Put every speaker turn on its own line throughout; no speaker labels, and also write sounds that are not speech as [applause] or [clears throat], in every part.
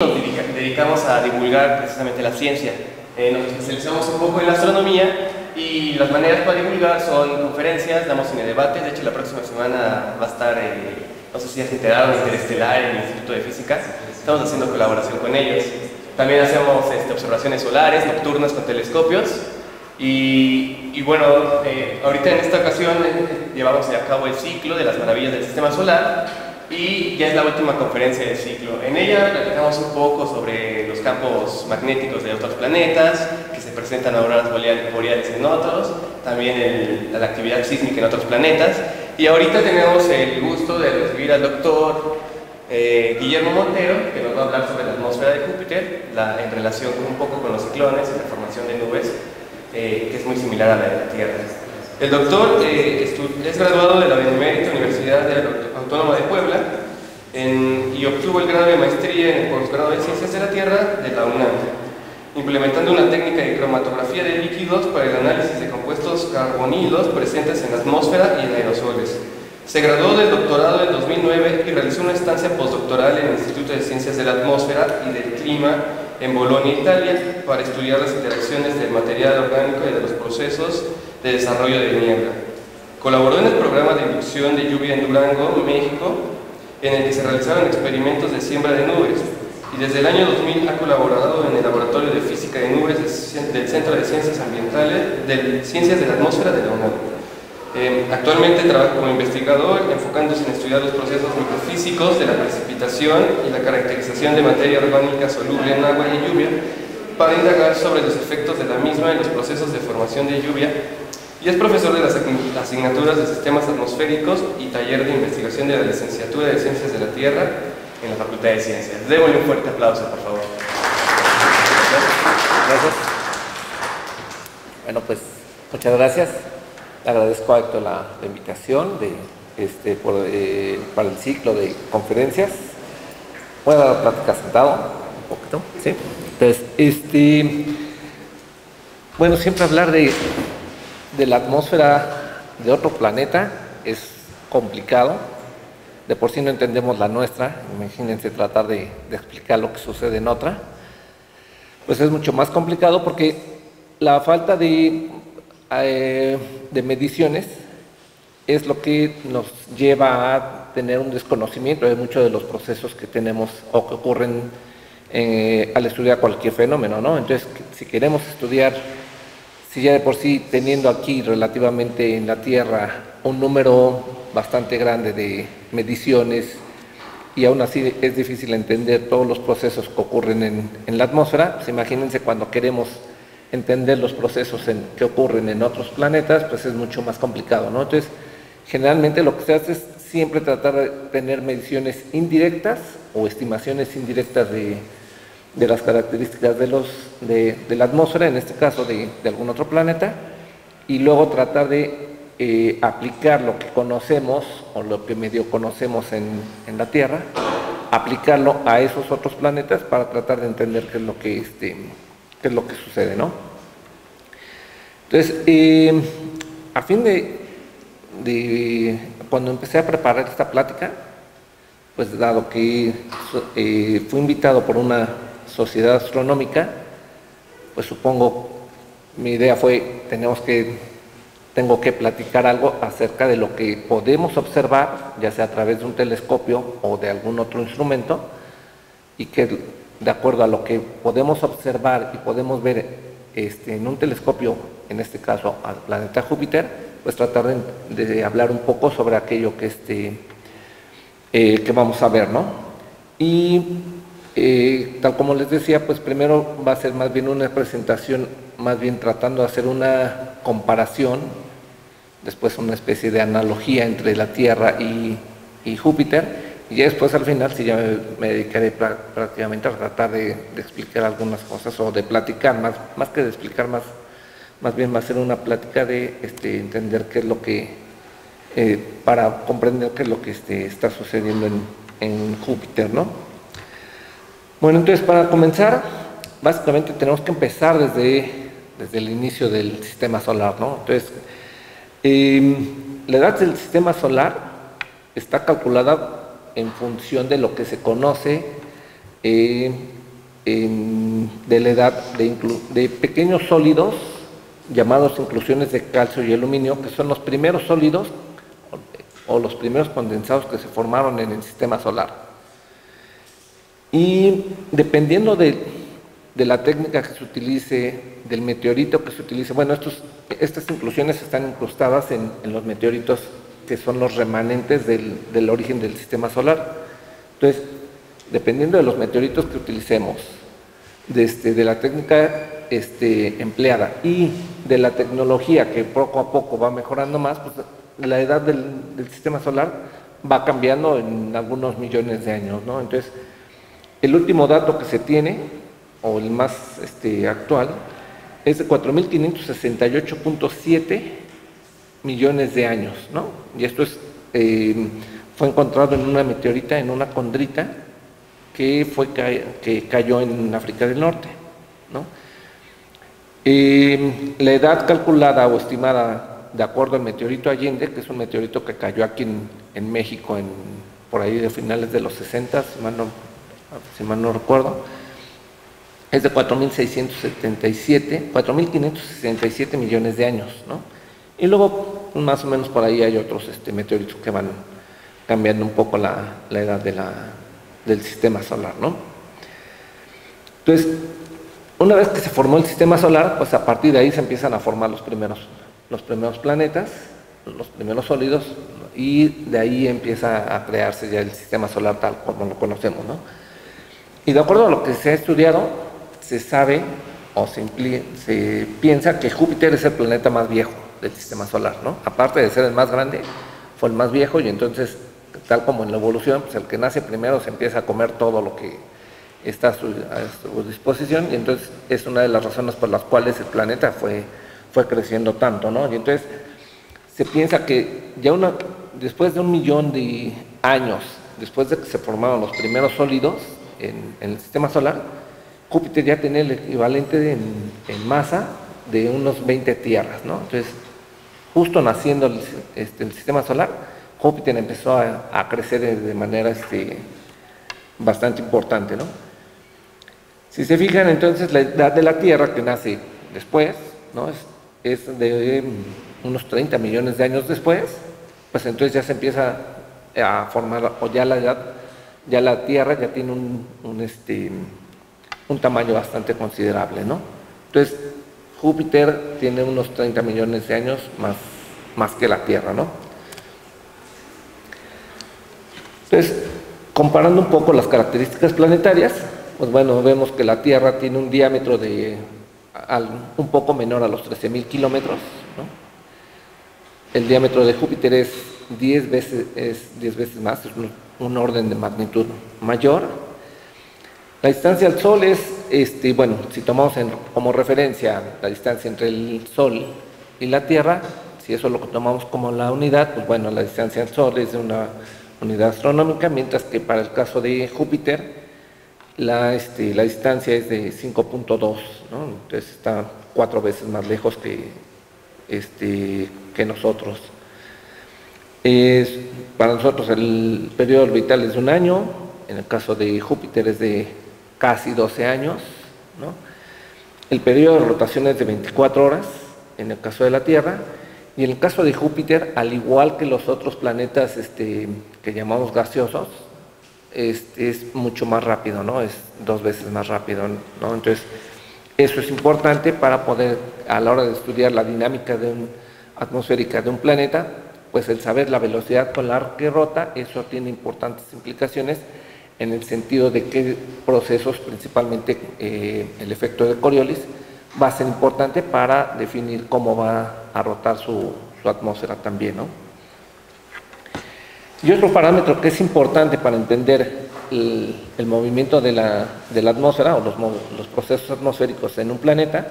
nos dedicamos a divulgar precisamente la ciencia. Eh, nos especializamos un poco en la astronomía y las maneras para divulgar son conferencias, damos cine debate, de hecho la próxima semana va a estar, eh, no sé si ya se enteraron, Interestelar en el Instituto de Física, estamos haciendo colaboración con ellos. También hacemos este, observaciones solares, nocturnas con telescopios y, y bueno, eh, ahorita en esta ocasión llevamos a cabo el ciclo de las maravillas del sistema solar y ya es la última conferencia del ciclo. En ella platicamos un poco sobre los campos magnéticos de otros planetas, que se presentan auroras boreales en otros, también la actividad sísmica en otros planetas. Y ahorita tenemos el gusto de recibir al doctor eh, Guillermo Montero, que nos va a hablar sobre la atmósfera de Júpiter, en relación un poco con los ciclones y la formación de nubes, eh, que es muy similar a la de la Tierra. El doctor eh, es graduado de la Benemérita Universidad Autónoma de Puebla y obtuvo el grado de maestría en el posgrado de Ciencias de la Tierra de la UNAM, implementando una técnica de cromatografía de líquidos para el análisis de compuestos carbonilos presentes en la atmósfera y en aerosoles. Se graduó del doctorado en 2009 y realizó una estancia postdoctoral en el Instituto de Ciencias de la Atmósfera y del Clima en Bolonia, Italia, para estudiar las interacciones del material orgánico y de los procesos de desarrollo de niebla. Colaboró en el programa de inducción de lluvia en Durango, México, en el que se realizaron experimentos de siembra de nubes, y desde el año 2000 ha colaborado en el Laboratorio de Física de Nubes del Centro de Ciencias Ambientales, de Ciencias de la Atmósfera de la UNAM. Eh, actualmente trabaja como investigador enfocándose en estudiar los procesos microfísicos de la precipitación y la caracterización de materia orgánica soluble en agua y lluvia para indagar sobre los efectos de la misma en los procesos de formación de lluvia y es profesor de las asignaturas de sistemas atmosféricos y taller de investigación de la licenciatura de Ciencias de la Tierra en la Facultad de Ciencias. Démosle un fuerte aplauso, por favor.
Gracias. Bueno, pues muchas gracias. Agradezco a Héctor la, invitación de, este, eh, para el ciclo de conferencias. Voy a dar plática sentado, un poquito, ¿sí? Entonces, este, bueno, siempre hablar de de la atmósfera de otro planeta es complicado. De por sí no entendemos la nuestra, imagínense tratar de, explicar lo que sucede en otra. Pues es mucho más complicado porque la falta de, eh, de mediciones es lo que nos lleva a tener un desconocimiento de muchos de los procesos que tenemos o que ocurren eh, al estudiar cualquier fenómeno, ¿no? Entonces, si queremos estudiar si ya de por sí teniendo aquí relativamente en la Tierra un número bastante grande de mediciones y aún así es difícil entender todos los procesos que ocurren en, la atmósfera, pues imagínense cuando queremos entender los procesos que ocurren en otros planetas, pues es mucho más complicado, ¿no? Entonces, generalmente lo que se hace es siempre tratar de tener mediciones indirectas o estimaciones indirectas de, de las características de, los, de, la atmósfera, en este caso de, algún otro planeta, y luego tratar de eh, aplicar lo que conocemos o lo que medio conocemos en, la Tierra, aplicarlo a esos otros planetas para tratar de entender qué es lo que, este, qué es lo que sucede, ¿no? Entonces, eh, a fin de, cuando empecé a preparar esta plática, pues dado que eh, fui invitado por una sociedad astronómica, pues supongo, mi idea fue, tenemos que, tengo que platicar algo acerca de lo que podemos observar, ya sea a través de un telescopio o de algún otro instrumento, y que de acuerdo a lo que podemos observar y podemos ver este, en un telescopio, en este caso al planeta Júpiter, pues tratar de, hablar un poco sobre aquello que, este, eh, vamos a ver, ¿no? Y eh, tal como les decía, pues primero va a ser más bien una presentación, más bien tratando de hacer una comparación, después una especie de analogía entre la Tierra y, Júpiter, y después al final sí ya me, dedicaré prácticamente a tratar de, explicar algunas cosas o de platicar, más, más que de explicar más, más bien va a ser una plática de este, entender qué es lo que, eh, para comprender qué es lo que este, está sucediendo en, Júpiter, ¿no? Bueno, entonces para comenzar, básicamente tenemos que empezar desde, desde el inicio del sistema solar, ¿no? Entonces, em, la edad del sistema solar está calculada en función de lo que se conoce eh, de la edad de, pequeños sólidos llamados inclusiones de calcio y aluminio, que son los primeros sólidos o los primeros condensados que se formaron en el sistema solar. Y dependiendo de, la técnica que se utilice, del meteorito que se utilice, bueno, estas inclusiones están incrustadas en, los meteoritos que son los remanentes del, origen del sistema solar. Entonces, dependiendo de los meteoritos que utilicemos, de, este, la técnica este, empleada y de la tecnología que poco a poco va mejorando más, pues la edad del, sistema solar va cambiando en algunos millones de años. Entonces, el último dato que se tiene, o el más este, actual, es de 4.568.7 millones de años, ¿no? Y esto es, eh, fue encontrado en una meteorita, en una condrita, que, fue, que cayó en África del Norte, ¿no? Eh, la edad calculada o estimada de acuerdo al meteorito Allende, que es un meteorito que cayó aquí en, México en, por ahí de finales de los 60, si mal no si mal no recuerdo, es de 4.677, 4.567 millones de años, ¿no? Y luego, más o menos por ahí hay otros este, meteoritos que van cambiando un poco la, edad del sistema solar, ¿no? Entonces, una vez que se formó el sistema solar, pues a partir de ahí se empiezan a formar los primeros, planetas, los primeros sólidos, y de ahí empieza a crearse ya el sistema solar tal como lo conocemos, ¿no? Y de acuerdo a lo que se ha estudiado, se sabe o se piensa que Júpiter es el planeta más viejo del sistema solar, ¿no? Aparte de ser el más grande, fue el más viejo y entonces, tal como en la evolución, pues el que nace primero se empieza a comer todo lo que está a su, disposición y entonces es una de las razones por las cuales el planeta fue, fue creciendo tanto, ¿no? Y entonces se piensa que ya una, después de un millón de años, después de que se formaron los primeros sólidos, en, el sistema solar, Júpiter ya tiene el equivalente en, masa de unos 20 tierras, ¿no? Entonces, justo naciendo el, este, sistema solar, Júpiter empezó a, crecer de, manera este, bastante importante, ¿no? Si se fijan, entonces la edad de la Tierra que nace después, ¿no? Es, es de unos 30 millones de años después, pues entonces ya se empieza a formar, o ya la edad ya la Tierra ya tiene un, este, un tamaño bastante considerable, ¿no? Entonces, Júpiter tiene unos 30 millones de años más, más que la Tierra, ¿no? Entonces, comparando un poco las características planetarias, pues bueno, vemos que la Tierra tiene un diámetro de un poco menor a los 13.000 kilómetros, ¿no? El diámetro de Júpiter es 10 veces, es 10 veces más, es un orden de magnitud mayor. La distancia al Sol es, este, bueno, si tomamos como referencia la distancia entre el Sol y la Tierra, si eso lo tomamos como la unidad, pues bueno, la distancia al Sol es de una unidad astronómica, mientras que para el caso de Júpiter, la, este, la distancia es de 5.2, ¿no? entonces está cuatro veces más lejos que, este, que nosotros. Es, para nosotros el periodo orbital es de un año, en el caso de Júpiter es de casi 12 años. El periodo de rotación es de 24 horas, en el caso de la Tierra, y en el caso de Júpiter, al igual que los otros planetas este, que llamamos gaseosos, este, es mucho más rápido, ¿no? Es dos veces más rápido, ¿no? Entonces, eso es importante para poder, a la hora de estudiar la dinámica atmosférica de un planeta, pues el saber la velocidad con la que rota, eso tiene importantes implicaciones en el sentido de qué procesos, principalmente eh, el efecto de Coriolis, va a ser importante para definir cómo va a rotar su, atmósfera también. ¿no? Y otro parámetro que es importante para entender el, movimiento de la, atmósfera o los, los, procesos atmosféricos en un planeta,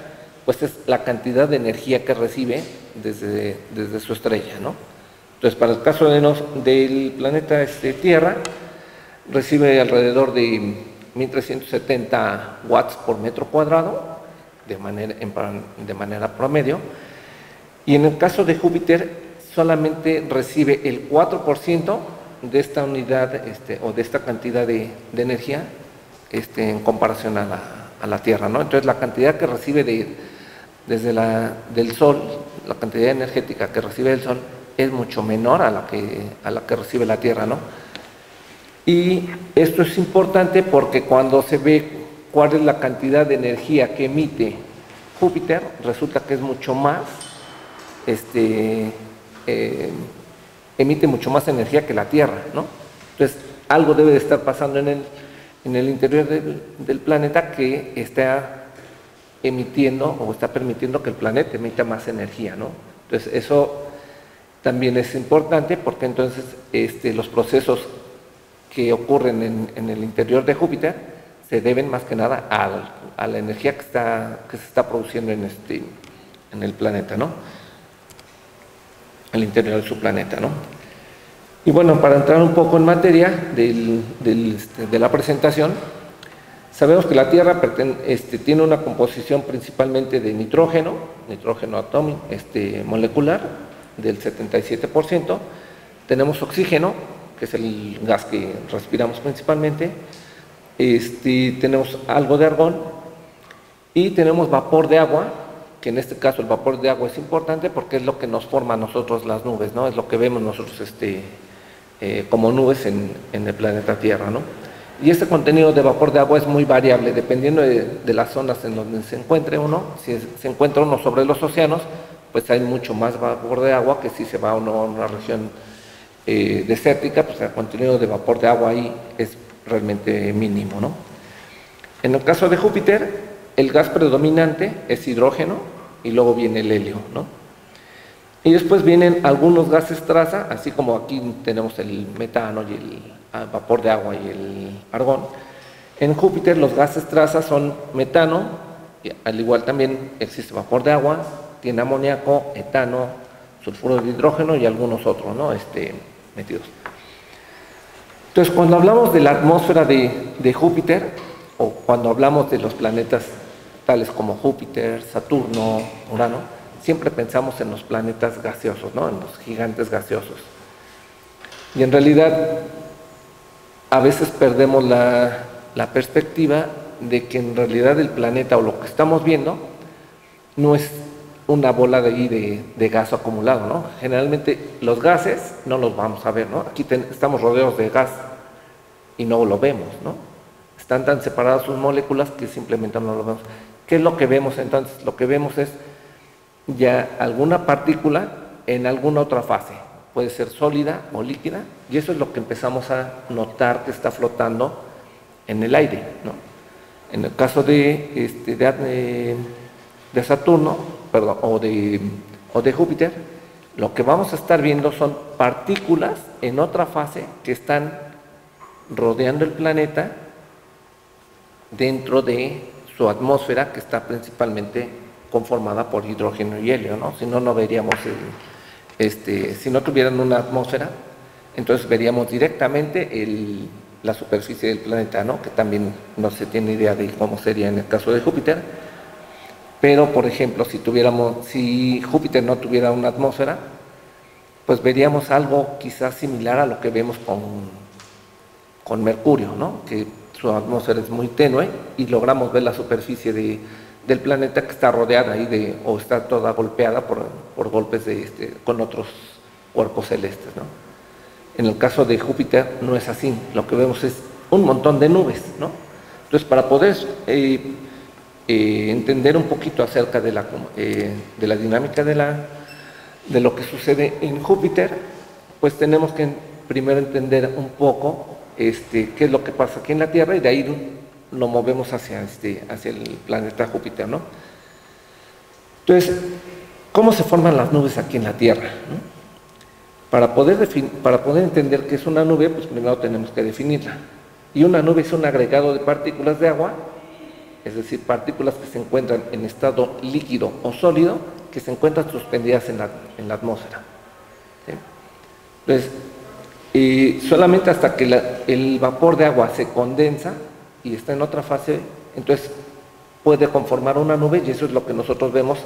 pues es la cantidad de energía que recibe desde, desde su estrella. ¿no? Entonces, para el caso de del planeta este, Tierra, recibe alrededor de 1370 watts por metro cuadrado de manera, de manera promedio. Y en el caso de Júpiter, solamente recibe el 4% de esta unidad este, o de esta cantidad de, energía este, en comparación a la, a la, Tierra, ¿no? Entonces la cantidad que recibe de, desde la, del Sol, la cantidad energética que recibe el Sol es mucho menor a la que, a la que recibe la Tierra, ¿no? Y esto es importante porque cuando se ve cuál es la cantidad de energía que emite Júpiter, resulta que es mucho más, este, eh, emite mucho más energía que la Tierra, ¿no? Entonces, algo debe de estar pasando en el, en el interior del, del planeta que está emitiendo o está permitiendo que el planeta emita más energía, ¿no? Entonces, eso también es importante porque entonces este, los procesos que ocurren en, el interior de Júpiter se deben más que nada a, a la energía que, está, que se está produciendo en, este, en el planeta, ¿no? El interior de su planeta, ¿no? Y bueno, para entrar un poco en materia del, del, este, de la presentación, sabemos que la Tierra este, tiene una composición principalmente de nitrógeno, nitrógeno atómico, este, molecular, del 77%, tenemos oxígeno, que es el gas que respiramos principalmente, este, tenemos algo de argón y tenemos vapor de agua, que en este caso el vapor de agua es importante porque es lo que nos forma a nosotros las nubes, ¿no? es lo que vemos nosotros este, eh, como nubes en, en, el planeta Tierra. ¿no? Y este contenido de vapor de agua es muy variable, dependiendo de, de las zonas en donde se encuentre uno. Si se encuentra uno sobre los océanos, pues hay mucho más vapor de agua que si se va a una región eh, desértica, pues el contenido de vapor de agua ahí es realmente mínimo. ¿no? En el caso de Júpiter, el gas predominante es hidrógeno y luego viene el helio. ¿no? Y después vienen algunos gases traza, así como aquí tenemos el metano y el ah, vapor de agua y el argón. En Júpiter los gases traza son metano, al igual también existe vapor de agua, tiene amoníaco, etano, sulfuro de hidrógeno y algunos otros ¿no? este, metidos. Entonces, cuando hablamos de la atmósfera de, Júpiter, o cuando hablamos de los planetas tales como Júpiter, Saturno, Urano, siempre pensamos en los planetas gaseosos, ¿no? en los gigantes gaseosos. Y en realidad a veces perdemos la, perspectiva de que en realidad el planeta o lo que estamos viendo no es una bola de, de, de gas acumulado. ¿no? Generalmente los gases no los vamos a ver. ¿no? Aquí ten, estamos rodeados de gas y no lo vemos. ¿no? Están tan separadas sus moléculas que simplemente no lo vemos. ¿Qué es lo que vemos entonces? Lo que vemos es ya alguna partícula en alguna otra fase. Puede ser sólida o líquida, y eso es lo que empezamos a notar que está flotando en el aire. ¿no? En el caso de, este, de, de, Saturno perdón, o, de, Júpiter, lo que vamos a estar viendo son partículas en otra fase que están rodeando el planeta dentro de su atmósfera que está principalmente conformada por hidrógeno y helio, ¿no? Si no, no veríamos, el, este, si no tuvieran una atmósfera, entonces veríamos directamente la superficie del planeta, ¿no? Que también no se tiene idea de cómo sería en el caso de Júpiter. Pero, por ejemplo, si Júpiter no tuviera una atmósfera, pues veríamos algo quizás similar a lo que vemos con, con Mercurio, ¿no? Que su atmósfera es muy tenue y logramos ver la superficie de, del planeta que está rodeada ahí de, o está toda golpeada por, por golpes de este, con otros cuerpos celestes. ¿no? En el caso de Júpiter no es así, lo que vemos es un montón de nubes. ¿no? Entonces, para poder eh, eh, entender un poquito acerca de la, eh, de la dinámica de, la, de lo que sucede en Júpiter, pues tenemos que primero entender un poco este, qué es lo que pasa aquí en la Tierra y de ahí lo movemos hacia, este, hacia el planeta Júpiter, ¿no? Entonces, ¿cómo se forman las nubes aquí en la Tierra? Para, poder para poder entender qué es una nube, pues primero tenemos que definirla. Y una nube es un agregado de partículas de agua, es decir, partículas que se encuentran en estado líquido o sólido, que se encuentran suspendidas en la, en la atmósfera. Entonces, y solamente hasta que el vapor de agua se condensa, y está en otra fase, entonces puede conformar una nube y eso es lo que nosotros vemos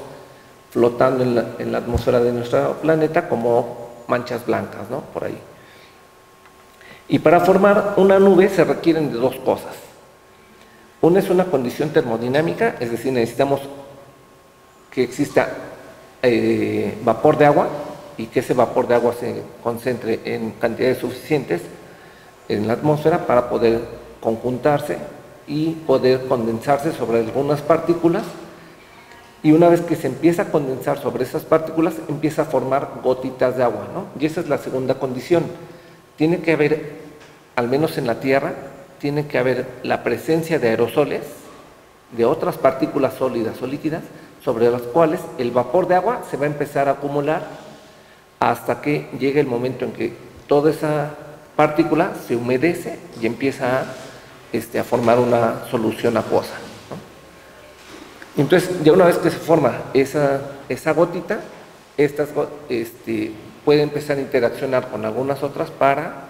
flotando en la, en la atmósfera de nuestro planeta como manchas blancas, ¿no? Por ahí. Y para formar una nube se requieren de dos cosas. Una es una condición termodinámica, es decir, necesitamos que exista eh, vapor de agua y que ese vapor de agua se concentre en cantidades suficientes en la atmósfera para poder conjuntarse y poder condensarse sobre algunas partículas y una vez que se empieza a condensar sobre esas partículas empieza a formar gotitas de agua, ¿no? Y esa es la segunda condición. Tiene que haber, al menos en la Tierra, tiene que haber la presencia de aerosoles, de otras partículas sólidas o líquidas, sobre las cuales el vapor de agua se va a empezar a acumular hasta que llegue el momento en que toda esa partícula se humedece y empieza a, este, formar una solución acuosa. Entonces, ya una vez que se forma esa, esa gotita, estas este, puede empezar a interaccionar con algunas otras para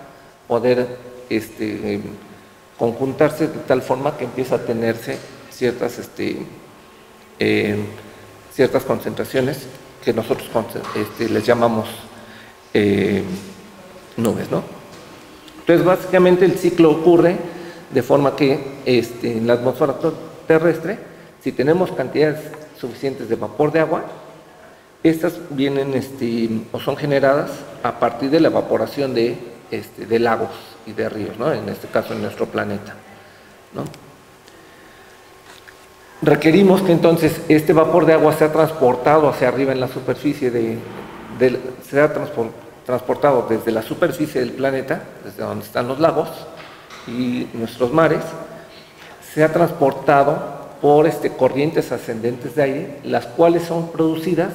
poder este, conjuntarse de tal forma que empieza a tenerse ciertas, este, eh, ciertas concentraciones que nosotros este, les llamamos eh, nubes. ¿no? Entonces, básicamente el ciclo ocurre de forma que este, en la atmósfera terrestre, si tenemos cantidades suficientes de vapor de agua, estas vienen este, o son generadas a partir de la evaporación de, este, de lagos y de ríos, ¿no? en este caso en nuestro planeta. ¿no? Requerimos que entonces este vapor de agua sea transportado hacia arriba en la superficie de, sea transportado desde la superficie del planeta, desde donde están los lagos y nuestros mares, sea transportado por este, corrientes ascendentes de aire, las cuales son producidas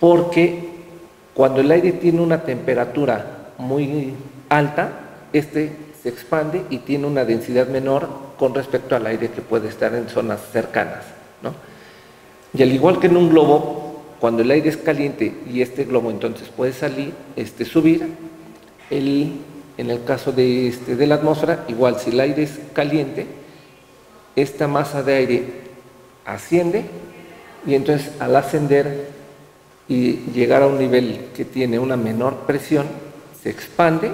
porque cuando el aire tiene una temperatura muy alta, este se expande y tiene una densidad menor con respecto al aire que puede estar en zonas cercanas. Y al igual que en un globo, cuando el aire es caliente y este globo entonces puede salir, este, subir, en el caso de, este, de la atmósfera, igual si el aire es caliente, esta masa de aire asciende y entonces al ascender y llegar a un nivel que tiene una menor presión, se expande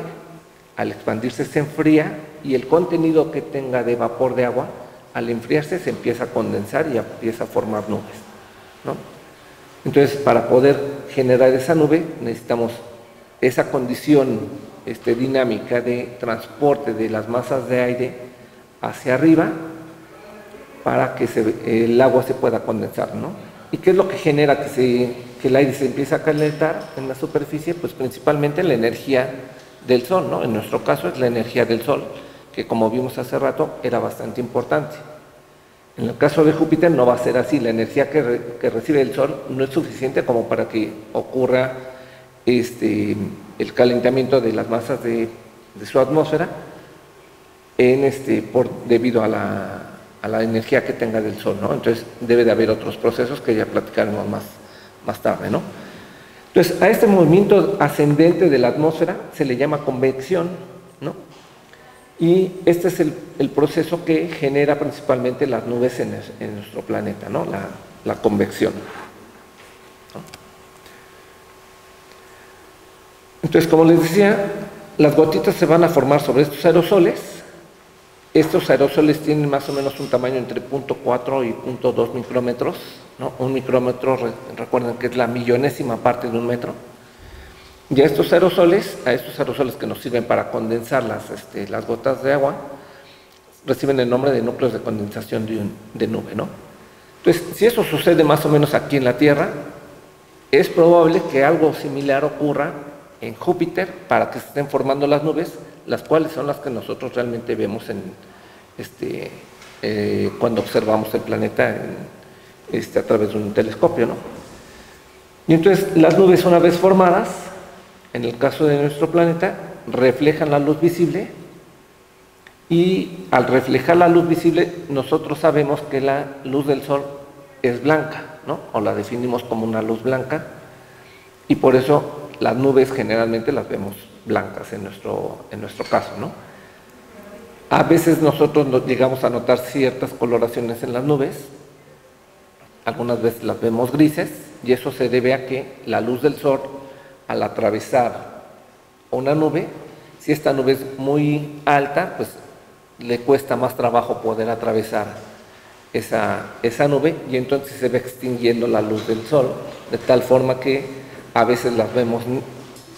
al expandirse se enfría y el contenido que tenga de vapor de agua, al enfriarse se empieza a condensar y empieza a formar nubes. Entonces, para poder generar esa nube necesitamos esa condición este, dinámica de transporte de las masas de aire hacia arriba para que el agua se pueda condensar. ¿no? ¿Y qué es lo que genera que, se, que el aire se empiece a calentar en la superficie? Pues principalmente la energía del Sol, ¿no? En nuestro caso es la energía del Sol, que como vimos hace rato era bastante importante. En el caso de Júpiter no va a ser así, la energía que, recibe el Sol no es suficiente como para que ocurra este, el calentamiento de las masas de, su atmósfera en este, por, debido a la, a la, energía que tenga del Sol, ¿no? Entonces debe de haber otros procesos que ya platicaremos más, más tarde, ¿no? Entonces, a este movimiento ascendente de la atmósfera se le llama convección, ¿no? Y este es el, proceso que genera principalmente las nubes en, nuestro planeta, ¿no? La, convección. Entonces, como les decía, las gotitas se van a formar sobre estos aerosoles. Estos aerosoles tienen más o menos un tamaño entre 0.4 y 0.2 micrómetros un micrómetro, recuerden que es la millonésima parte de un metro. Y a estos aerosoles, a estos aerosoles que nos sirven para condensar las, este, las gotas de agua, reciben el nombre de núcleos de condensación de, de nube. ¿no? Entonces, si eso sucede más o menos aquí en la Tierra, es probable que algo similar ocurra en Júpiter para que se estén formando las nubes, las cuales son las que nosotros realmente vemos en, este, eh, cuando observamos el planeta este, a través de un telescopio. ¿no? Y entonces las nubes una vez formadas, en el caso de nuestro planeta, reflejan la luz visible y al reflejar la luz visible nosotros sabemos que la luz del sol es blanca, ¿no? o la definimos como una luz blanca y por eso las nubes generalmente las vemos blancas en nuestro, en nuestro caso. ¿no? A veces nosotros llegamos a notar ciertas coloraciones en las nubes, algunas veces las vemos grises y eso se debe a que la luz del sol al atravesar una nube, si esta nube es muy alta, pues le cuesta más trabajo poder atravesar esa, esa nube y entonces se va extinguiendo la luz del sol, de tal forma que a veces las vemos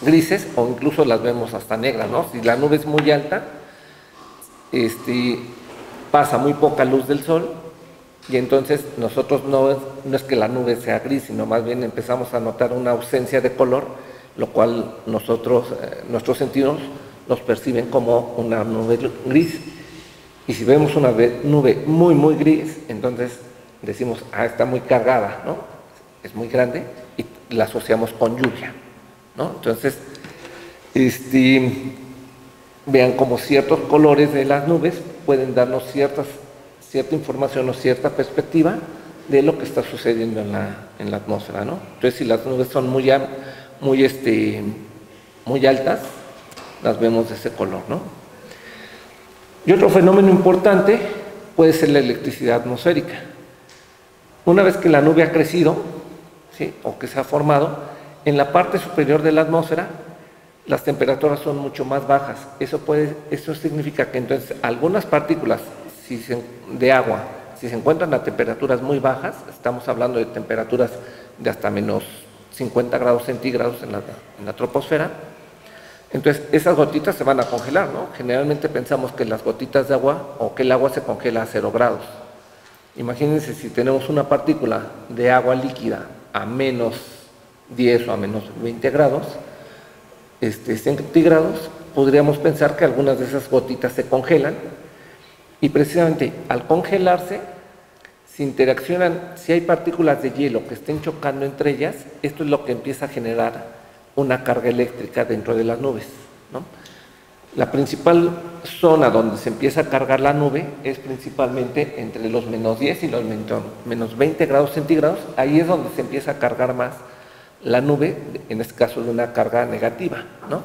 grises o incluso las vemos hasta negras, ¿no? Si la nube es muy alta, este, pasa muy poca luz del sol y entonces nosotros no es, no es que la nube sea gris, sino más bien empezamos a notar una ausencia de color, lo cual nosotros, eh, nuestros sentidos los perciben como una nube gris. Y si vemos una nube muy, muy gris, entonces decimos, ah, está muy cargada, ¿no? Es muy grande y la asociamos con lluvia, ¿no? Entonces, este, vean como ciertos colores de las nubes pueden darnos cierta información o cierta perspectiva de lo que está sucediendo en la, atmósfera. Entonces, si las nubes son este, muy altas, las vemos de ese color. Y otro fenómeno importante puede ser la electricidad atmosférica. Una vez que la nube ha crecido, ¿sí? o que se ha formado, en la parte superior de la atmósfera las temperaturas son mucho más bajas. Eso, significa que entonces algunas partículas de agua, si se encuentran a temperaturas muy bajas, estamos hablando de temperaturas de hasta menos 50 grados centígrados en la, en la troposfera, entonces esas gotitas se van a congelar, ¿no? Generalmente pensamos que las gotitas de agua o que el agua se congela a 0 grados. Imagínense si tenemos una partícula de agua líquida a menos 10 o a menos 20 grados, este, centígrados, podríamos pensar que algunas de esas gotitas se congelan y precisamente al congelarse, si interaccionan, si hay partículas de hielo que estén chocando entre ellas, esto es lo que empieza a generar una carga eléctrica dentro de las nubes. La principal zona donde se empieza a cargar la nube es principalmente entre los menos 10 y los menos 20 grados centígrados, ahí es donde se empieza a cargar más la nube, en este caso de una carga negativa, ¿no?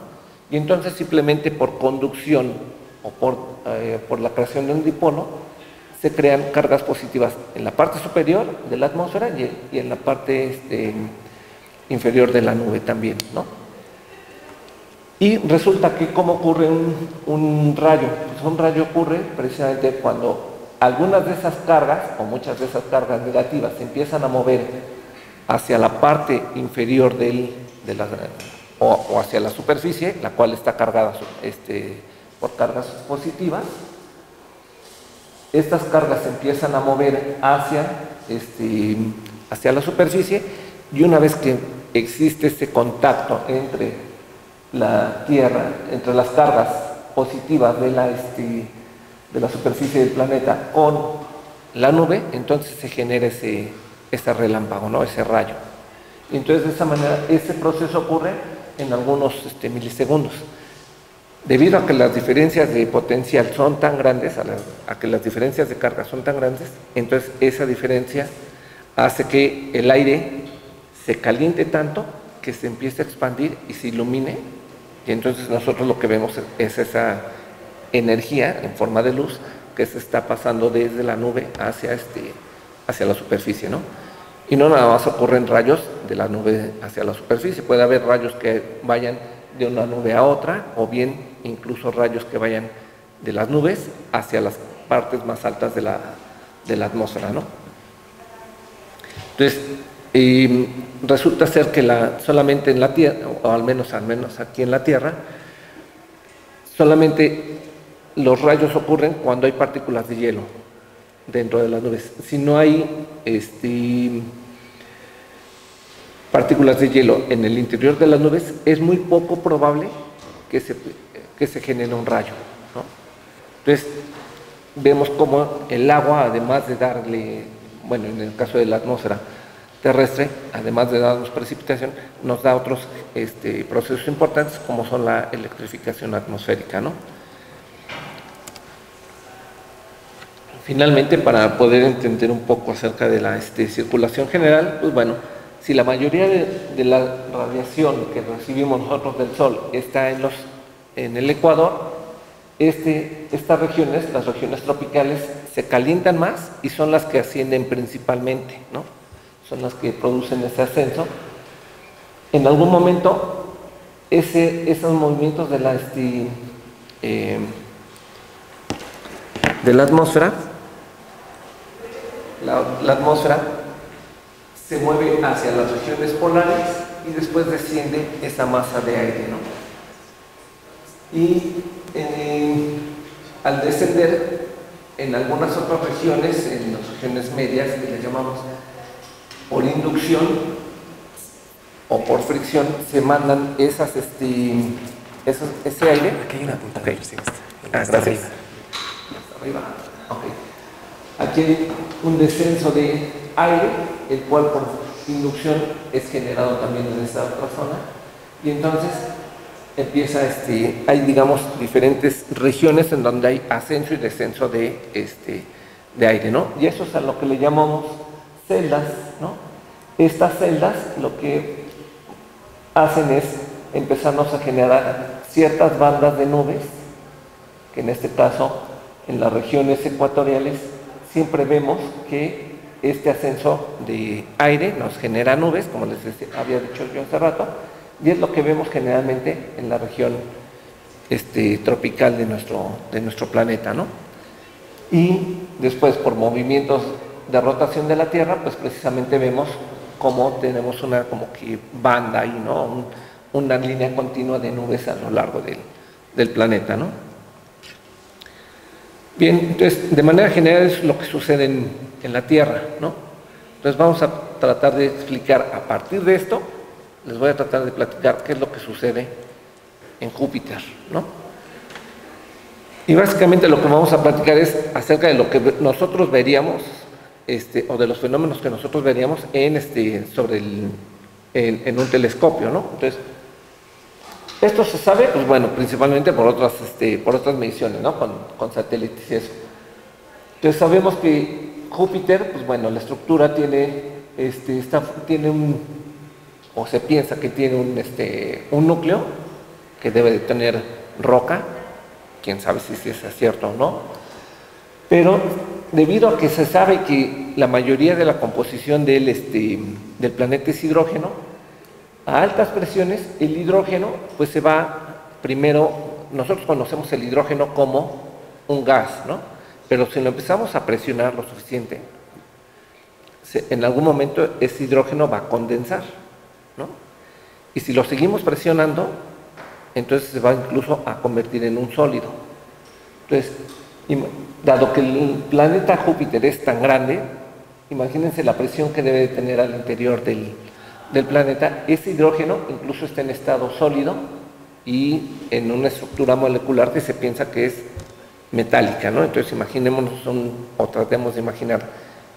Y entonces simplemente por conducción o por, eh, la creación de un dipolo, se crean cargas positivas en la parte superior de la atmósfera y, en la parte este, inferior de la nube también, ¿no? Y resulta que cómo ocurre un, un rayo, pues un rayo ocurre precisamente cuando algunas de esas cargas, o muchas de esas cargas negativas, se empiezan a mover hacia la parte inferior del, de la, o, hacia la superficie, la cual está cargada este, por cargas positivas. Estas cargas se empiezan a mover hacia, este, hacia la superficie y una vez que existe ese contacto entre la Tierra, entre las cargas positivas de la, este, de la superficie del planeta con la nube, entonces se genera ese, ese relámpago, ¿no? ese rayo. Entonces de esa manera ese proceso ocurre en algunos este, milisegundos. Debido a que las diferencias de potencial son tan grandes, a, que las diferencias de carga son tan grandes, entonces esa diferencia hace que el aire se caliente tanto que se empiece a expandir y se ilumine. Y entonces nosotros lo que vemos es esa energía en forma de luz que se está pasando desde la nube hacia, este, hacia la superficie, ¿no? Y no nada más ocurren rayos de la nube hacia la superficie, puede haber rayos que vayan de una nube a otra, o bien incluso rayos que vayan de las nubes hacia las partes más altas de la, de la atmósfera, ¿no? Entonces, resulta ser que la, solamente en la Tierra, o al menos, al menos aquí en la Tierra, solamente los rayos ocurren cuando hay partículas de hielo dentro de las nubes. Si no hay este, partículas de hielo en el interior de las nubes, es muy poco probable que se, que se genere un rayo. Entonces, vemos como el agua, además de darle, bueno, en el caso de la atmósfera terrestre, además de darnos precipitación, nos da otros este, procesos importantes como son la electrificación atmosférica. ¿no? Finalmente, para poder entender un poco acerca de la este, circulación general, pues bueno, si la mayoría de, la radiación que recibimos nosotros del Sol está en, el Ecuador, este, estas regiones, las regiones tropicales, se calientan más y son las que ascienden principalmente, ¿no? Son las que producen ese ascenso. En algún momento, esos movimientos de la, este, eh, de la atmósfera, la, atmósfera se mueve hacia las regiones polares y después desciende esa masa de aire. ¿no? Y eh, al descender en algunas otras regiones, en las regiones medias, que le llamamos por inducción o por fricción, se mandan esas, este, ese aire.
Aquí hay una punta.
Okay. Ah, gracias. Arriba. Aquí hay un descenso de aire, el cual por inducción es generado también en esta otra zona. Y entonces empieza, este, hay digamos diferentes regiones en donde hay ascenso y descenso de, este, de aire, ¿no? Y eso es a lo que le llamamos celdas, ¿no? Estas celdas lo que hacen es empezarnos a generar ciertas bandas de nubes, que en este caso en las regiones ecuatoriales siempre vemos que este ascenso de aire nos genera nubes, como les había dicho yo hace rato, y es lo que vemos generalmente en la región este, tropical de nuestro, planeta. ¿no? Y después, por movimientos de rotación de la Tierra, pues precisamente vemos cómo tenemos una como que banda ahí, ¿no? una línea continua de nubes a lo largo del, del planeta. ¿no? Bien, entonces, de manera general es lo que sucede en, en la Tierra, ¿no? Entonces vamos a tratar de explicar a partir de esto, les voy a tratar de platicar qué es lo que sucede en Júpiter, ¿no? Y básicamente lo que vamos a platicar es acerca de lo que nosotros veríamos, este, o de los fenómenos que nosotros veríamos en este, sobre el, en, un telescopio, ¿no? Entonces, esto se sabe, pues bueno, principalmente por otras, este, por otras mediciones, ¿no? Con, satélites y eso. Entonces sabemos que Júpiter, pues bueno, la estructura tiene, este, está, tiene un, o se piensa que tiene un, este, un núcleo que debe de tener roca, quién sabe si es cierto o no, pero debido a que se sabe que la mayoría de la composición del, este, del planeta es hidrógeno, a altas presiones el hidrógeno pues se va primero, nosotros conocemos el hidrógeno como un gas, ¿no? Pero si lo empezamos a presionar lo suficiente, en algún momento ese hidrógeno va a condensar, ¿no? Y si lo seguimos presionando, entonces se va incluso a convertir en un sólido. Entonces, dado que el planeta Júpiter es tan grande, imagínense la presión que debe tener al interior del, del planeta, ese hidrógeno incluso está en estado sólido y en una estructura molecular que se piensa que es metálica, ¿no? Entonces imaginémonos o tratemos de imaginar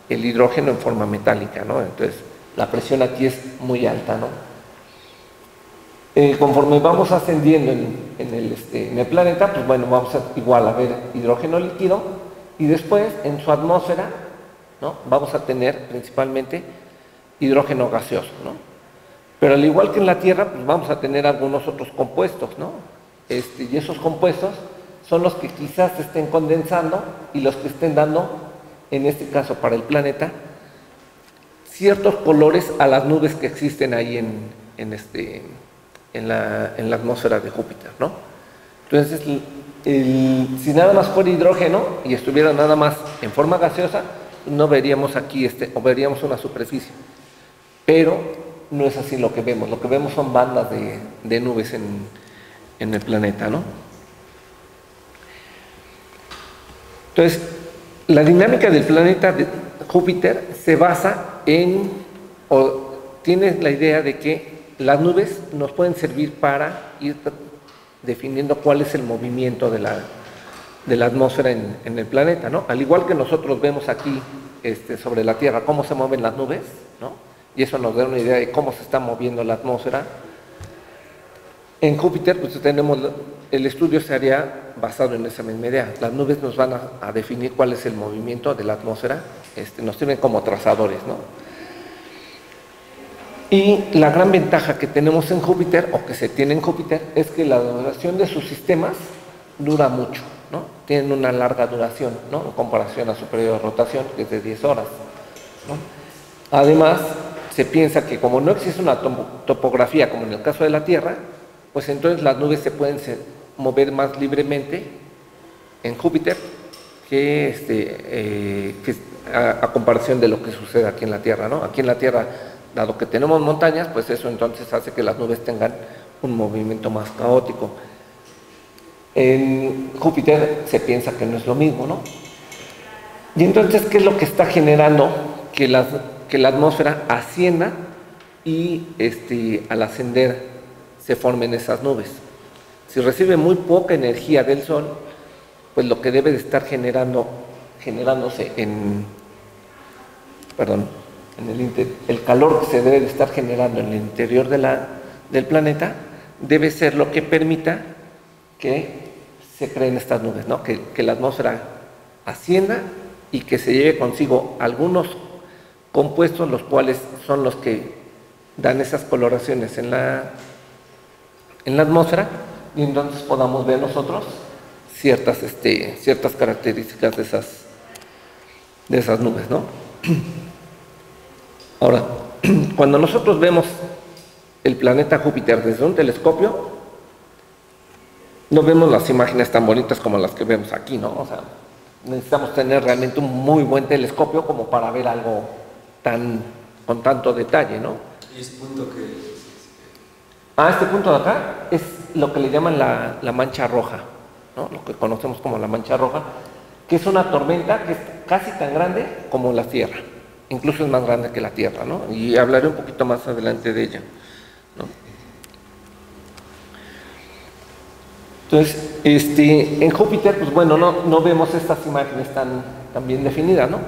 el hidrógeno en forma metálica, ¿no? Entonces la presión aquí es muy alta, ¿no? Eh, conforme vamos ascendiendo en, el, este, en, el, planeta, pues bueno, vamos a igual a ver hidrógeno líquido y después en su atmósfera, ¿no? Vamos a tener principalmente hidrógeno gaseoso, ¿no? Pero al igual que en la Tierra, pues vamos a tener algunos otros compuestos, ¿no? Este, y esos compuestos son los que quizás se estén condensando y los que estén dando, en este caso para el planeta, ciertos colores a las nubes que existen ahí en, este, en, la, atmósfera de Júpiter, ¿no? Entonces, si nada más fuera hidrógeno y estuviera nada más en forma gaseosa, no veríamos aquí este, o veríamos una superficie. Pero no es así lo que vemos. Lo que vemos son bandas de, nubes en, el planeta, ¿no? Entonces, la dinámica del planeta Júpiter se basa en, o tiene la idea de que las nubes nos pueden servir para ir definiendo cuál es el movimiento de la, de la atmósfera en, en, el planeta, ¿no? Al igual que nosotros vemos aquí este, sobre la Tierra cómo se mueven las nubes, ¿no? y eso nos da una idea de cómo se está moviendo la atmósfera. En Júpiter, pues tenemos, el estudio se haría basado en esa misma idea. Las nubes nos van a, definir cuál es el movimiento de la atmósfera, este, nos sirven como trazadores, ¿no? Y la gran ventaja que tenemos en Júpiter, o que se tiene en Júpiter, es que la duración de sus sistemas dura mucho, ¿no? Tienen una larga duración, ¿no? En comparación a su periodo de rotación, que es de 10 horas. Además, se piensa que como no existe una topografía como en el caso de la Tierra, pues entonces las nubes se pueden mover más libremente en Júpiter que, este, eh, a, comparación de lo que sucede aquí en la Tierra. ¿no? Aquí en la Tierra, dado que tenemos montañas, pues eso entonces hace que las nubes tengan un movimiento más caótico. En Júpiter se piensa que no es lo mismo, ¿no? Y entonces, ¿qué es lo que está generando que, que la atmósfera ascienda y este, al ascender se formen esas nubes? Si recibe muy poca energía del Sol, pues lo que debe de estar generando, generándose en, perdón, en el, el calor que se debe de estar generando en el interior de la, del planeta, debe ser lo que permita que se creen estas nubes, ¿no? que, que la atmósfera ascienda y que se lleve consigo algunos compuestos, los cuales son los que dan esas coloraciones en la, en la atmósfera, y entonces podamos ver nosotros ciertas, este, ciertas características de esas, de esas nubes, ¿no? [clears throat] Ahora, [clears throat] cuando nosotros vemos el planeta Júpiter desde un telescopio, no vemos las imágenes tan bonitas como las que vemos aquí, ¿no? O sea, necesitamos tener realmente un muy buen telescopio como para ver algo tan con tanto detalle, ¿no?
¿Y este punto que
Ah, este punto de acá es lo que le llaman la, mancha roja lo que conocemos como la mancha roja, que es una tormenta que es casi tan grande como la Tierra, incluso es más grande que la Tierra, ¿no? y hablaré un poquito más adelante de ella. Entonces, este, en Júpiter, pues bueno, no, no vemos estas imágenes tan, tan bien definidas, ¿no?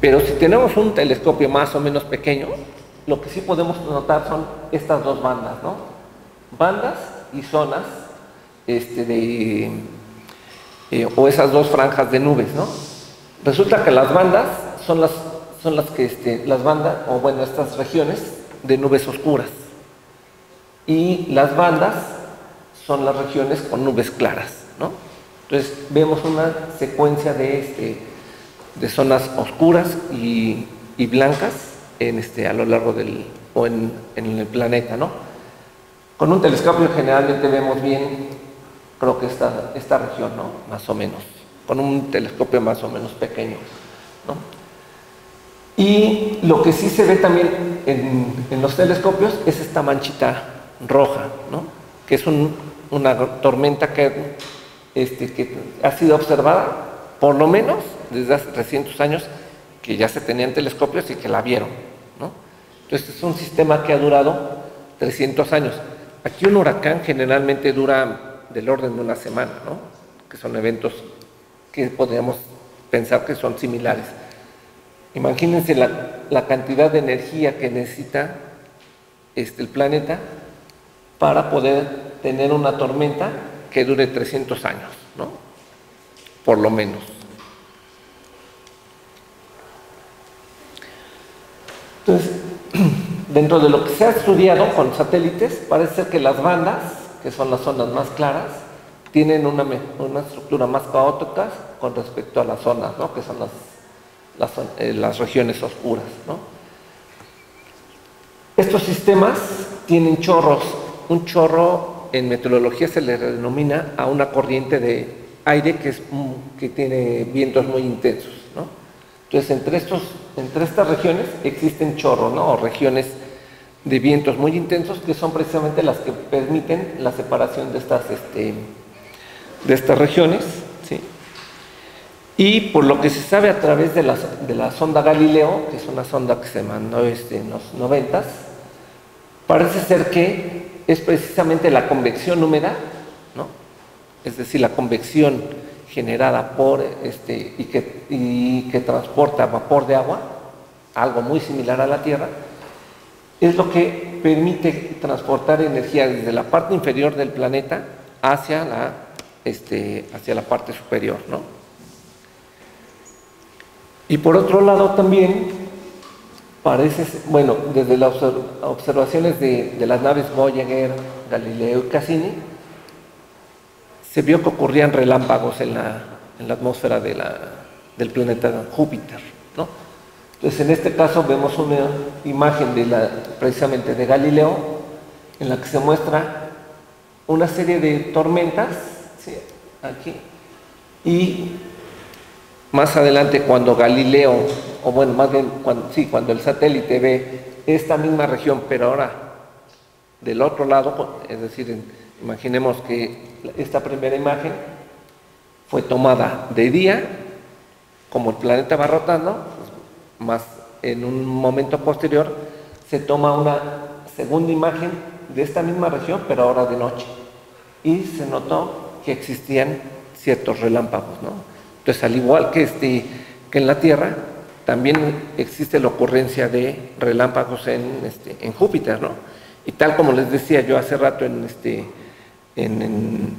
Pero si tenemos un telescopio más o menos pequeño, lo que sí podemos notar son estas dos bandas, ¿no? Bandas y zonas este, de, eh, o esas dos franjas de nubes, ¿no? Resulta que las bandas son las, son las que, este, las bandas, o bueno, estas regiones de nubes oscuras. Y las bandas son las regiones con nubes claras, ¿no? Entonces vemos una secuencia de, este, de zonas oscuras y, blancas este, a lo largo del, o en, en el planeta, ¿no? Con un telescopio generalmente vemos bien creo que esta, esta región, ¿no? Más o menos, con un telescopio más o menos pequeño, ¿no? Y lo que sí se ve también en, los telescopios es esta manchita roja, ¿no? Que es una tormenta que, este, que ha sido observada por lo menos desde hace 300 años que ya se tenían telescopios y que la vieron, ¿no? Entonces es un sistema que ha durado 300 años. Aquí un huracán generalmente dura del orden de una semana, ¿no? que son eventos que podríamos pensar que son similares. Imagínense la, cantidad de energía que necesita este, el planeta para poder tener una tormenta que dure 300 años, ¿no? Por lo menos. Entonces, [clears throat] dentro de lo que se ha estudiado con satélites, parece ser que las bandas que son las zonas más claras, tienen una, una estructura más caótica con respecto a las zonas, ¿no? que son las, eh, las regiones oscuras. ¿no? Estos sistemas tienen chorros. Un chorro en meteorología se le denomina a una corriente de aire que, es, que tiene vientos muy intensos. ¿no? Entonces, entre, estos, entre estas regiones existen chorros, ¿no? o regiones de vientos muy intensos que son precisamente las que permiten la separación de estas, este, de estas regiones. ¿sí? Y por lo que se sabe a través de la, de la sonda Galileo, que es una sonda que se mandó este, en los noventas, parece ser que es precisamente la convección húmeda, ¿no? es decir, la convección generada por este, y, que, y que transporta vapor de agua, algo muy similar a la Tierra, es lo que permite transportar energía desde la parte inferior del planeta hacia la, este, hacia la parte superior. ¿no? Y por otro lado también parece, bueno, desde las observaciones de, las naves Voyager, Galileo y Cassini, se vio que ocurrían relámpagos en la, en la atmósfera del planeta Júpiter. ¿no? Entonces, en este caso vemos una imagen de la, precisamente de Galileo, en la que se muestra una serie de tormentas, aquí, y más adelante cuando Galileo, o bueno, más bien cuando, sí, cuando el satélite ve esta misma región, pero ahora del otro lado, es decir, imaginemos que esta primera imagen fue tomada de día, como el planeta va rotando, más en un momento posterior se toma una segunda imagen de esta misma región, pero ahora de noche. Y se notó que existían ciertos relámpagos, ¿no? Entonces, al igual que, este, que en la Tierra, también existe la ocurrencia de relámpagos en, este, en Júpiter, ¿no? Y tal como les decía yo hace rato en, este, [clears throat] en,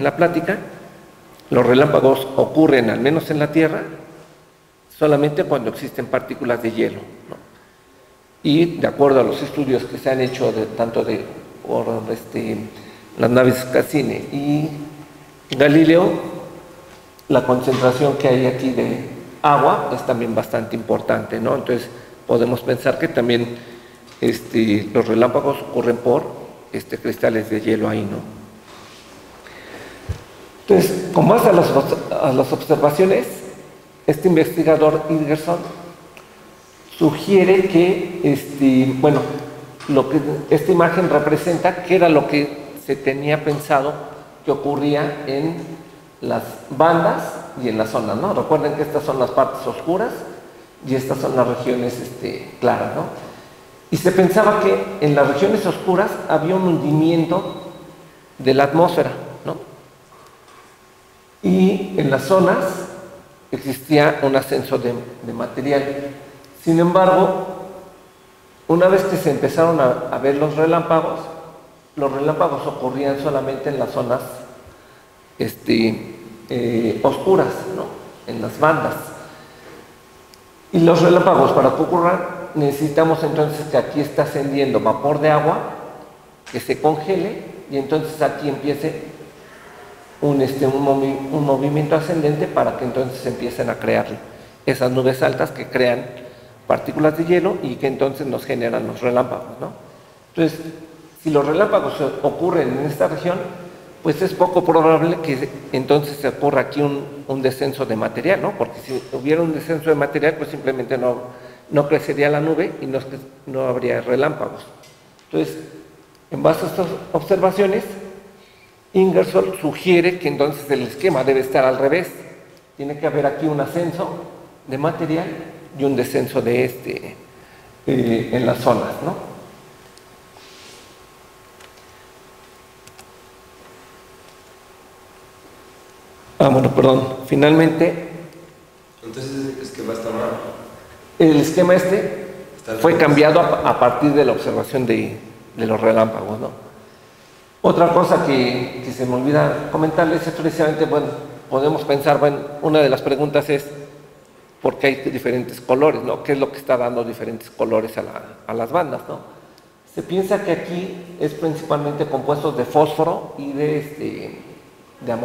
la plática, los relámpagos ocurren, al menos en la Tierra, solamente cuando existen partículas de hielo. Y de acuerdo a los estudios que se han hecho tanto de este, las naves Cassini y Galileo, la concentración que hay aquí de agua es también bastante importante, ¿no? Entonces podemos pensar que también este, los relámpagos ocurren por este, cristales de hielo ahí, ¿no? Entonces, con base a las, observaciones, este investigador Ingerson sugiere que, este, bueno, lo que esta imagen representa que era lo que se tenía pensado que ocurría en las bandas y en las zonas, ¿no? Recuerden que estas son las partes oscuras y estas son las regiones este, claras, ¿no? Y se pensaba que en las regiones oscuras había un hundimiento de la atmósfera, ¿no? Y en las zonas existía un ascenso de, material. Sin embargo, una vez que se empezaron a, a ver los relámpagos, los relámpagos ocurrían solamente en las zonas este, eh, oscuras, ¿no? en las bandas. Y los relámpagos, para que ocurran, necesitamos entonces que aquí está ascendiendo vapor de agua, que se congele, y entonces aquí empiece un, este, un, movi un movimiento ascendente para que entonces empiecen a crear esas nubes altas que crean partículas de hielo y que entonces nos generan los relámpagos. ¿no? Entonces, si los relámpagos ocurren en esta región, pues es poco probable que entonces se ocurra aquí un, descenso de material, ¿no? Porque si hubiera un descenso de material, pues simplemente no, no crecería la nube y no, habría relámpagos. Entonces, en base a estas observaciones, Ingersoll sugiere que entonces el esquema debe estar al revés. Tiene que haber aquí un ascenso de material y un descenso de este eh, en las zonas, ¿no? Ah, bueno, perdón. Finalmente.
Entonces el esquema está mal.
El esquema este fue cambiado a, partir de la observación de, los relámpagos, ¿no? Otra cosa que, se me olvida comentarles es precisamente, bueno, podemos pensar, bueno, una de las preguntas es por qué hay diferentes colores, ¿no? ¿Qué es lo que está dando diferentes colores a, a las bandas, ¿no? Se piensa que aquí es principalmente compuestos de fósforo y de, este, de,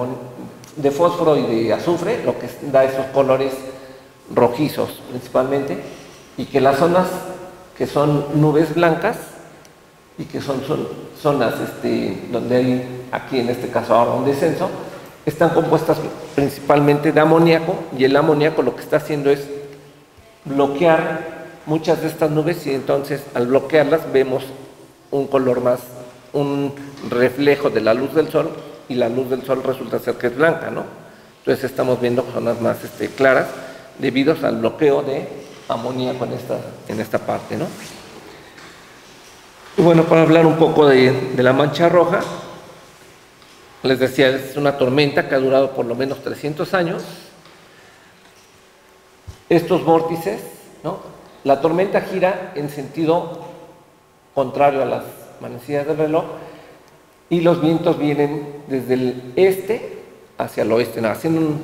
de fósforo y de azufre, lo que da esos colores rojizos principalmente, y que las zonas que son nubes blancas y que son, son zonas este, donde hay, aquí en este caso ahora un descenso, están compuestas principalmente de amoníaco y el amoníaco lo que está haciendo es bloquear muchas de estas nubes y entonces al bloquearlas vemos un color más, un reflejo de la luz del sol y la luz del sol resulta ser que es blanca, ¿no? Entonces estamos viendo zonas más este, claras debido al bloqueo de amoníaco en esta, parte, ¿no? Y bueno, para hablar un poco de, de la mancha roja, les decía, es una tormenta que ha durado por lo menos 300 años. Estos vórtices, ¿no? La tormenta gira en sentido contrario a las manecillas del reloj y los vientos vienen desde el este hacia el oeste. haciendo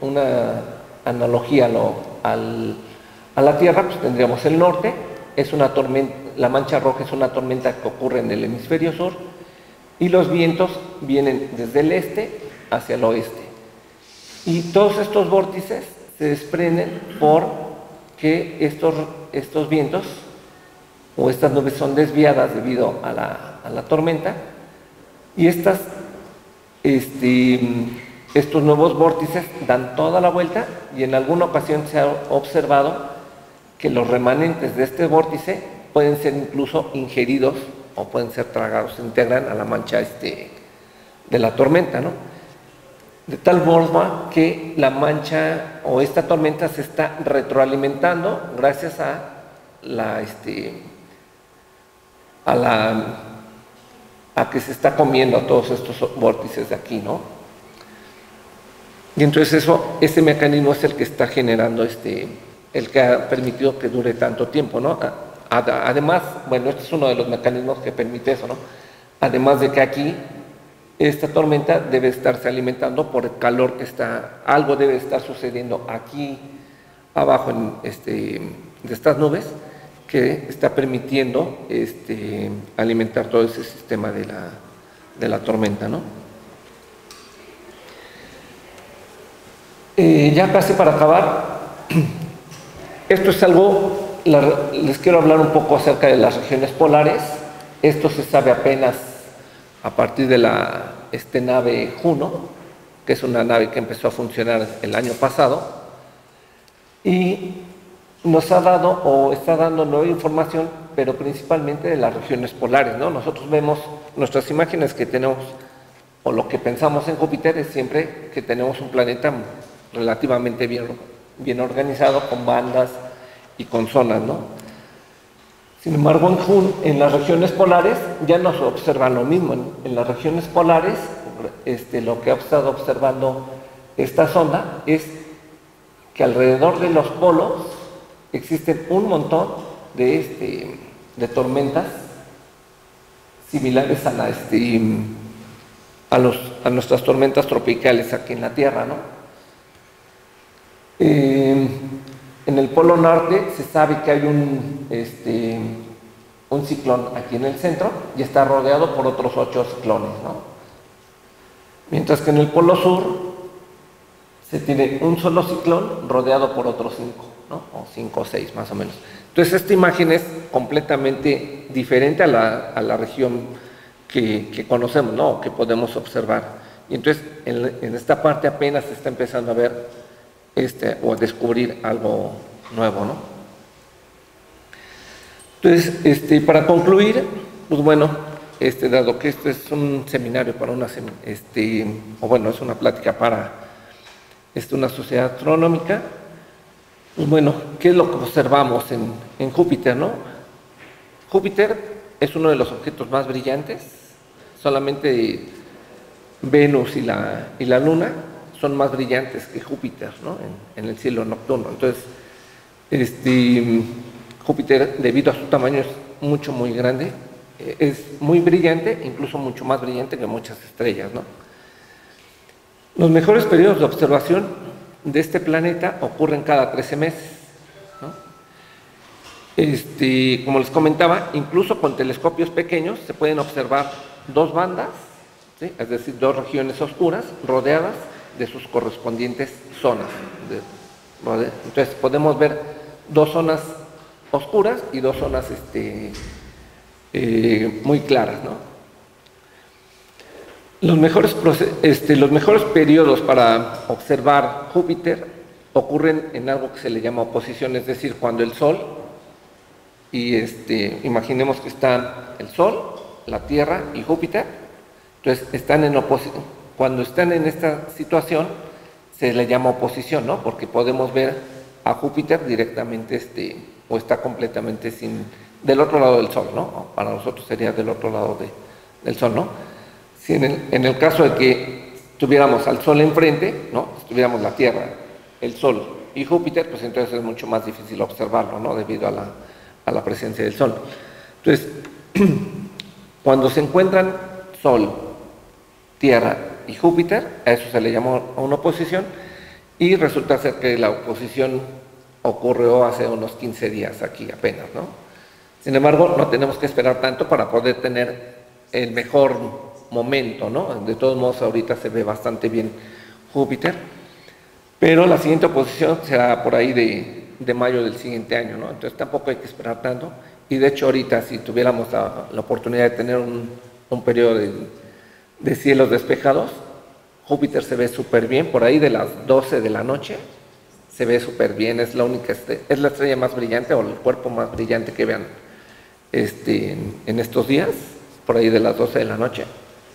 una analogía a la Tierra, pues tendríamos el norte, es una tormenta, la mancha roja es una tormenta que ocurre en el hemisferio sur, y los vientos vienen desde el este hacia el oeste. Y todos estos vórtices se desprenden por que estos, estos vientos o estas nubes son desviadas debido a la tormenta y estas, este, estos nuevos vórtices dan toda la vuelta y en alguna ocasión se ha observado que los remanentes de este vórtice pueden ser incluso ingeridos o pueden ser tragados, se integran a la mancha este, de la tormenta, ¿no? De tal forma que la mancha o esta tormenta se está retroalimentando gracias a la, este, a la, a que se está comiendo a todos estos vórtices de aquí, ¿no? Y entonces eso, ese mecanismo es el que está generando este, el que ha permitido que dure tanto tiempo, ¿no? Además, bueno, este es uno de los mecanismos que permite eso, ¿no? Además de que aquí esta tormenta debe estarse alimentando por el calor que está, algo debe estar sucediendo aquí abajo este, de estas nubes que está permitiendo este, alimentar todo ese sistema de la, de la tormenta, ¿no? Eh, ya casi para acabar, [clears throat] esto es algo, les quiero hablar un poco acerca de las regiones polares. Esto se sabe apenas a partir de la este nave Juno, que es una nave que empezó a funcionar el año pasado, y nos ha dado o está dando nueva información, pero principalmente de las regiones polares. ¿no? Nosotros vemos nuestras imágenes que tenemos, o lo que pensamos en Júpiter es siempre que tenemos un planeta relativamente bien, bien organizado con bandas y con zonas, ¿no? Sin embargo, en, las regiones polares ya no se observa lo mismo. En, las regiones polares, este, lo que ha estado observando esta sonda es que alrededor de los polos existen un montón de, este, tormentas similares a, la, este, a nuestras tormentas tropicales aquí en la Tierra, ¿no? Eh, en el polo norte se sabe que hay un, este, un ciclón aquí en el centro y está rodeado por otros ocho ciclones. Mientras que en el polo sur se tiene un solo ciclón rodeado por otros cinco, o cinco o seis más o menos. Entonces esta imagen es completamente diferente a la, región que, conocemos, ¿no? que podemos observar. Y entonces en, en esta parte apenas se está empezando a ver este, o descubrir algo nuevo, ¿no? Entonces, este, para concluir, pues bueno, este, dado que este es un seminario para una, este, o bueno, es una plática para este, una sociedad astronómica, pues bueno, ¿qué es lo que observamos en, en Júpiter, no? Júpiter es uno de los objetos más brillantes, solamente Venus y la, y la Luna son más brillantes que Júpiter ¿no? en, el cielo nocturno. Entonces, este, Júpiter, debido a su tamaño, es mucho, muy grande, eh, es muy brillante, incluso mucho más brillante que muchas estrellas. ¿no? Los mejores periodos de observación de este planeta ocurren cada 13 meses. ¿no? Este, como les comentaba, incluso con telescopios pequeños se pueden observar dos bandas, es decir, dos regiones oscuras rodeadas de sus correspondientes zonas. Entonces podemos ver dos zonas oscuras y dos zonas este, eh, muy claras. Los, mejores, este, los mejores periodos para observar Júpiter ocurren en algo que se le llama oposición, es decir, cuando el Sol, y este, imaginemos que están el Sol, la Tierra y Júpiter, entonces están en oposición cuando están en esta situación, se le llama oposición, ¿no? Porque podemos ver a Júpiter directamente, este, o está completamente sin, del otro lado del Sol, ¿no? Para nosotros sería del otro lado del Sol, ¿no? Si en el, en el caso de que tuviéramos al Sol enfrente, ¿no? Tuviéramos la Tierra, el Sol y Júpiter, pues entonces es mucho más difícil observarlo, ¿no? Debido a la, a la presencia del Sol. Entonces, [clears throat] cuando se encuentran Sol, Tierra y Júpiter, a eso se le llamó una oposición, y resulta ser que la oposición ocurrió hace unos 15 días aquí apenas, ¿no? Sin embargo, no tenemos que esperar tanto para poder tener el mejor momento, ¿no? De todos modos, ahorita se ve bastante bien Júpiter, pero la siguiente oposición será por ahí de, mayo del siguiente año, ¿no? Entonces tampoco hay que esperar tanto, y de hecho ahorita si tuviéramos la, oportunidad de tener un, un periodo de de cielos despejados, Júpiter se ve súper bien, por ahí de las 12 de la noche, se ve súper bien, es la única, este, es la estrella más brillante o el cuerpo más brillante que vean este, en, en estos días, por ahí de las 12 de la noche,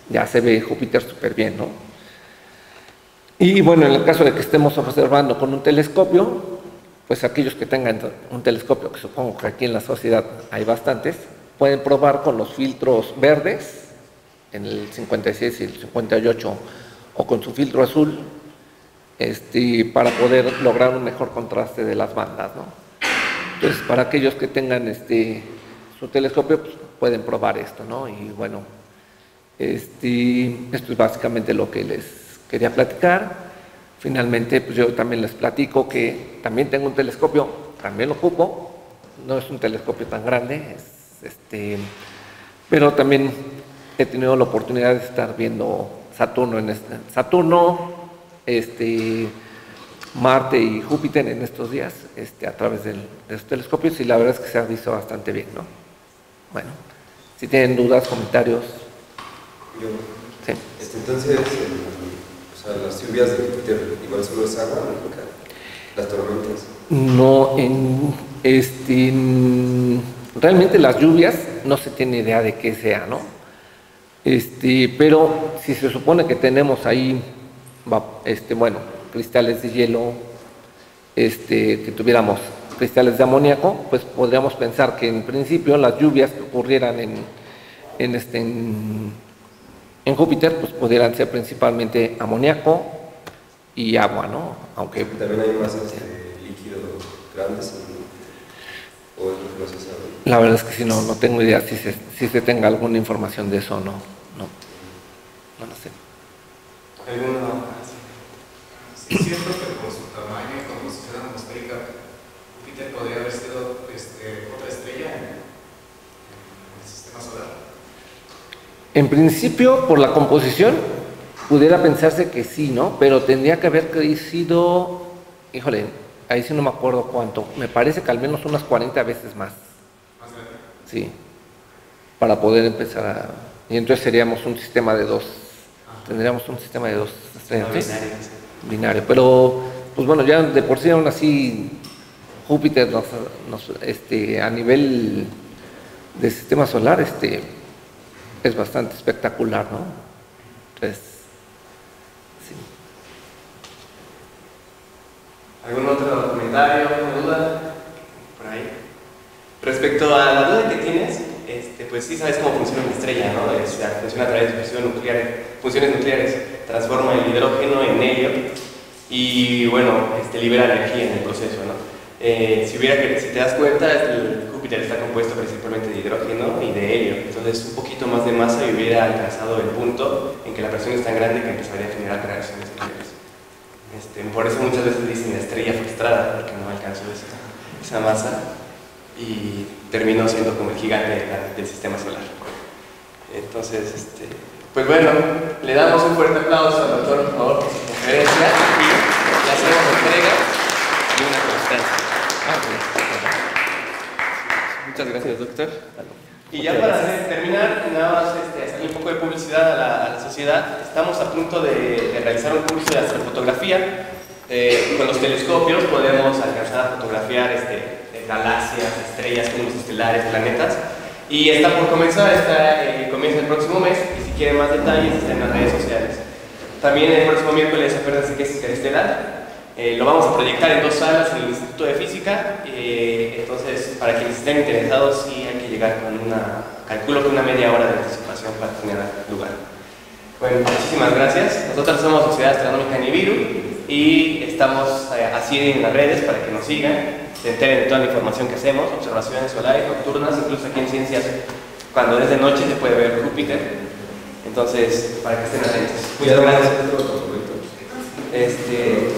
ya se ve Júpiter súper bien, ¿no? Y bueno, en el caso de que estemos observando con un telescopio, pues aquellos que tengan un telescopio, que supongo que aquí en la sociedad hay bastantes, pueden probar con los filtros verdes, en el 56 y el 58, o con su filtro azul, este, para poder lograr un mejor contraste de las bandas. ¿no? Entonces, para aquellos que tengan este, su telescopio, pues, pueden probar esto. ¿no? Y bueno, este, esto es básicamente lo que les quería platicar. Finalmente, pues yo también les platico que también tengo un telescopio, también lo ocupo, no es un telescopio tan grande, es, este, pero también he tenido la oportunidad de estar viendo Saturno en este, Saturno, este, Marte y Júpiter en estos días este, a través del, de los telescopios y la verdad es que se ha visto bastante bien, ¿no? Bueno, si tienen dudas, comentarios.
Yo,
Sí.
este, entonces, o sea, las lluvias de Júpiter igual solo es agua, Las tormentas.
No, en, este, en- realmente las lluvias no se tiene idea de qué sea, ¿no? Este, pero si se supone que tenemos ahí, este, bueno, cristales de hielo, este, que tuviéramos cristales de amoníaco, pues podríamos pensar que en principio las lluvias que ocurrieran en, en, este, en, Júpiter, pues pudieran ser principalmente amoníaco y agua, ¿no? Aunque
También hay masas de líquido grandes o es lo.
La verdad es que si no, no tengo idea si se, si se tenga alguna información de eso o no. No, no lo sé.
¿Alguna?
Sí, es cierto que por su tamaño y composición atmosférica, Júpiter podría haber sido este, otra estrella en, el sistema solar.
En principio, por la composición, pudiera pensarse que sí, ¿no? Pero tendría que haber sido, híjole, ahí sí no me acuerdo cuánto. Me parece que al menos unas 40 veces más. Sí. Para poder empezar a... Y entonces seríamos un sistema de dos. Tendríamos un sistema de dos estrellas.
Binario, sí.
binario. Pero, pues bueno, ya de por sí aún así Júpiter nos, nos, este, a nivel de sistema solar este, es bastante espectacular, ¿no? Entonces, sí.
¿Algún otro comentario, alguna duda? Respecto a la duda que tienes, este, pues sí sabes cómo funciona una estrella, ¿no? O sea, funciona a través de fusión nuclear, funciones nucleares, transforma el hidrógeno en helio y, bueno, este, libera energía en el proceso, ¿no? Eh, si, hubiera si te das cuenta, Júpiter está compuesto principalmente de hidrógeno y de helio, entonces un poquito más de masa y hubiera alcanzado el punto en que la presión es tan grande que empezaría a generar reacciones nucleares. Este, por eso muchas veces dicen estrella frustrada, porque no alcanzó esa, esa masa y terminó siendo como el gigante de la- del sistema solar. Entonces, este, pues bueno, le damos un fuerte aplauso al doctor, por favor, por su conferencia y le hacemos entrega de una constancia. Muchas gracias, doctor. Y ya para terminar, nada más este, un poco de publicidad a la, a la sociedad. Estamos a punto de, de realizar un curso de astrofotografía. Eh, con los telescopios podemos alcanzar a fotografiar este, galaxias, estrellas, cúmulos estelares, planetas. Y está por comenzar, está, eh, comienza el próximo mes. Y si quieren más detalles, está en las redes sociales. También el próximo miércoles, acuérdense que es interestelar. Eh, lo vamos a proyectar en dos salas en el Instituto de Física. eh, entonces, para quienes estén interesados, sí hay que llegar con una, calculo que una media hora de anticipación para tener lugar. Bueno, muchísimas gracias. Nosotros somos Sociedad Astronómica Nibiru y estamos eh, así en las redes para que nos sigan, se enteren de toda la información que hacemos, observaciones solares, nocturnas, incluso aquí en Ciencias, cuando es de noche se puede ver Júpiter. Entonces, para que estén atentos. Muchas gracias. Este,